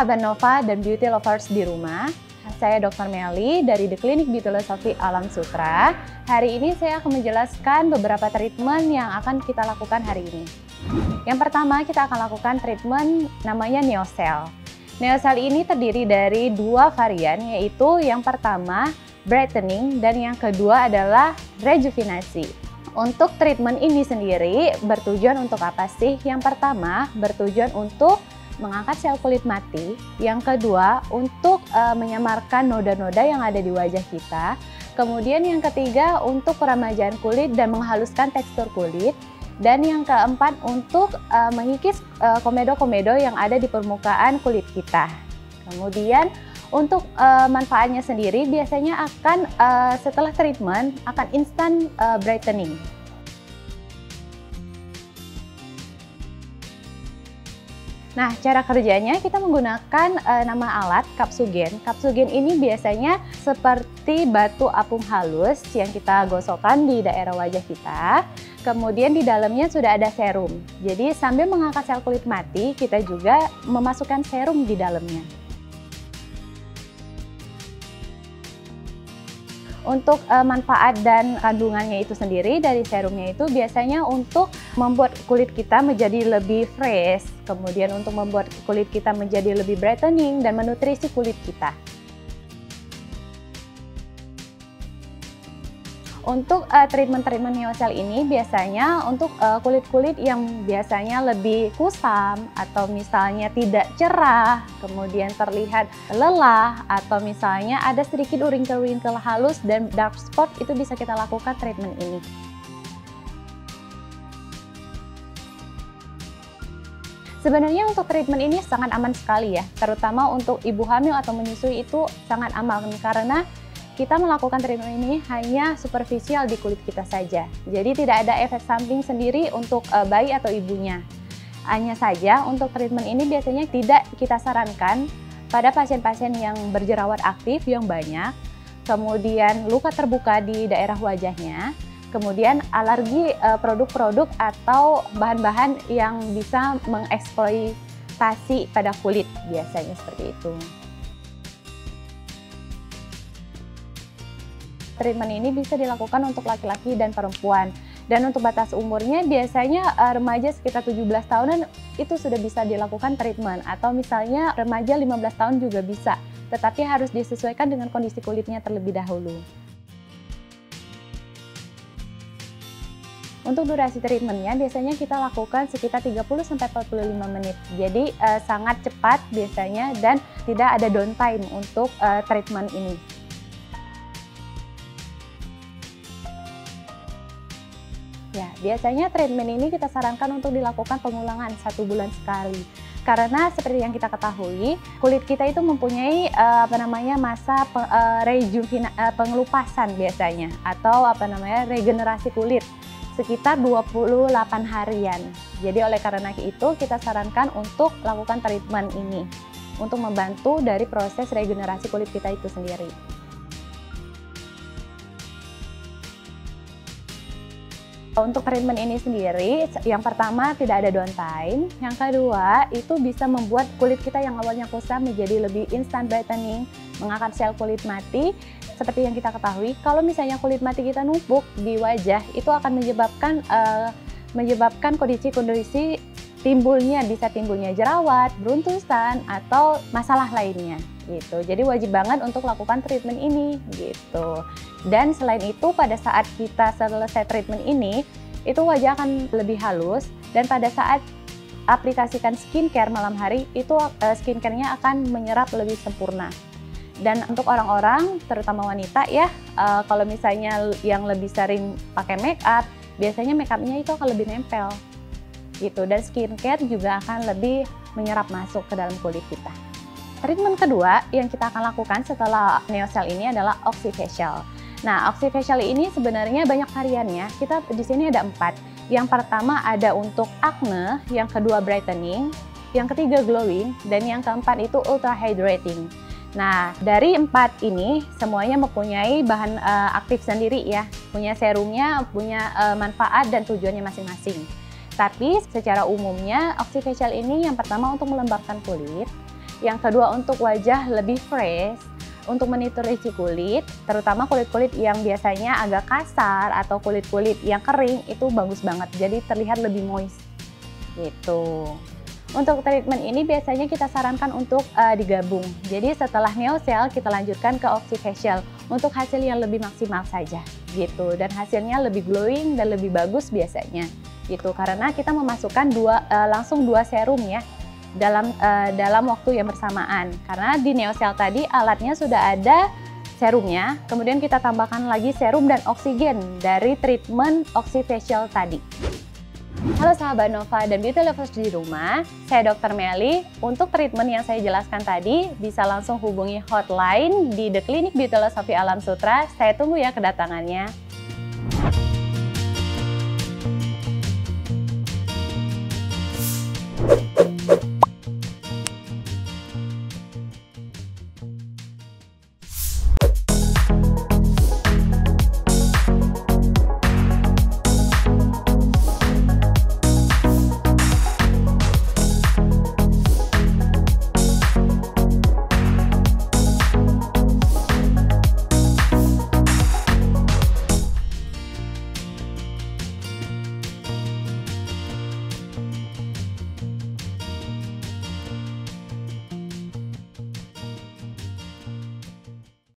sahabat Nova dan beauty lovers di rumah. Saya Dr. Meli dari The Clinic Beauty Philosophy Alam Sutra. Hari ini saya akan menjelaskan beberapa treatment yang akan kita lakukan hari ini. Yang pertama kita akan lakukan treatment namanya Neocell. Neocell ini terdiri dari dua varian yaitu yang pertama brightening dan yang kedua adalah rejuvenasi. Untuk treatment ini sendiri bertujuan untuk apa sih? Yang pertama bertujuan untuk mengangkat sel kulit mati. Yang kedua, untuk uh, menyamarkan noda-noda yang ada di wajah kita. Kemudian yang ketiga, untuk peremajaan kulit dan menghaluskan tekstur kulit. Dan yang keempat, untuk uh, mengikis komedo-komedo uh, yang ada di permukaan kulit kita. Kemudian untuk uh, manfaatnya sendiri biasanya akan uh, setelah treatment akan instant uh, brightening. Nah, cara kerjanya kita menggunakan uh, nama alat kapsugen. Kapsugen ini biasanya seperti batu apung halus yang kita gosokkan di daerah wajah kita. Kemudian di dalamnya sudah ada serum. Jadi sambil mengangkat sel kulit mati, kita juga memasukkan serum di dalamnya. Untuk uh, manfaat dan kandungannya itu sendiri dari serumnya itu biasanya untuk membuat kulit kita menjadi lebih fresh, kemudian untuk membuat kulit kita menjadi lebih brightening dan menutrisi kulit kita. Untuk uh, treatment-treatment neocell ini biasanya untuk eh, kulit-kulit uh, yang biasanya lebih kusam atau misalnya tidak cerah, kemudian terlihat lelah atau misalnya ada sedikit wrinkle-wrinkle halus dan dark spot itu bisa kita lakukan treatment ini. Sebenarnya untuk treatment ini sangat aman sekali ya, terutama untuk ibu hamil atau menyusui itu sangat aman karena kita melakukan treatment ini hanya superficial di kulit kita saja. Jadi tidak ada efek samping sendiri untuk uh, bayi atau ibunya. Hanya saja untuk treatment ini biasanya tidak kita sarankan pada pasien-pasien yang berjerawat aktif yang banyak, kemudian luka terbuka di daerah wajahnya, kemudian alergi eh, produk-produk atau bahan-bahan yang bisa mengeksploitasi pada kulit biasanya seperti itu. treatment ini bisa dilakukan untuk laki-laki dan perempuan. Dan untuk batas umurnya biasanya uh, remaja sekitar 17 tahunan itu sudah bisa dilakukan treatment atau misalnya remaja 15 tahun juga bisa. Tetapi harus disesuaikan dengan kondisi kulitnya terlebih dahulu. Untuk durasi treatmentnya biasanya kita lakukan sekitar 30-45 menit. Jadi uh, sangat cepat biasanya dan tidak ada downtime untuk uh, treatment ini. Ya, biasanya treatment ini kita sarankan untuk dilakukan pengulangan satu bulan sekali. Karena seperti yang kita ketahui, kulit kita itu mempunyai uh, apa namanya masa pe, uh, uh, pengelupasan biasanya atau apa namanya regenerasi kulit sekitar 28 harian. Jadi oleh karena itu kita sarankan untuk lakukan treatment ini untuk membantu dari proses regenerasi kulit kita itu sendiri. Untuk treatment ini sendiri, yang pertama tidak ada downtime, yang kedua itu bisa membuat kulit kita yang awalnya kusam menjadi lebih instant brightening, mengangkat sel kulit mati. Seperti yang kita ketahui, kalau misalnya kulit mati kita numpuk di wajah, itu akan menyebabkan uh, menyebabkan kondisi-kondisi timbulnya bisa timbulnya jerawat, beruntusan atau masalah lainnya gitu. Jadi wajib banget untuk lakukan treatment ini gitu. Dan selain itu pada saat kita selesai treatment ini, itu wajah akan lebih halus dan pada saat aplikasikan skincare malam hari itu uh, skincare-nya akan menyerap lebih sempurna. Dan untuk orang-orang, terutama wanita ya, uh, kalau misalnya yang lebih sering pakai make up, biasanya make up-nya itu akan lebih nempel gitu dan skincare juga akan lebih menyerap masuk ke dalam kulit kita. Treatment kedua yang kita akan lakukan setelah neocell ini adalah oxyfacial. Nah, oxyfacial ini sebenarnya banyak variannya. Kita di sini ada empat. Yang pertama ada untuk acne, yang kedua brightening, yang ketiga glowing, dan yang keempat itu ultra hydrating. Nah, dari empat ini semuanya mempunyai bahan uh, aktif sendiri ya, punya serumnya, punya uh, manfaat dan tujuannya masing-masing. Tapi secara umumnya oxyfacial ini yang pertama untuk melembabkan kulit, Yang kedua untuk wajah lebih fresh, untuk meniturisi kulit, terutama kulit-kulit yang biasanya agak kasar atau kulit-kulit yang kering itu bagus banget. Jadi terlihat lebih moist. Gitu. Untuk treatment ini biasanya kita sarankan untuk uh, digabung. Jadi setelah neocell kita lanjutkan ke oxyfacial untuk hasil yang lebih maksimal saja gitu dan hasilnya lebih glowing dan lebih bagus biasanya gitu karena kita memasukkan dua uh, langsung dua serum ya dalam uh, dalam waktu yang bersamaan karena di neocell tadi alatnya sudah ada serumnya kemudian kita tambahkan lagi serum dan oksigen dari treatment oxyfacial tadi. Halo sahabat Nova dan Beauty Lovers di rumah, saya Dr. Meli. Untuk treatment yang saya jelaskan tadi, bisa langsung hubungi hotline di The Clinic Beauty Philosophy Alam Sutra. Saya tunggu ya kedatangannya.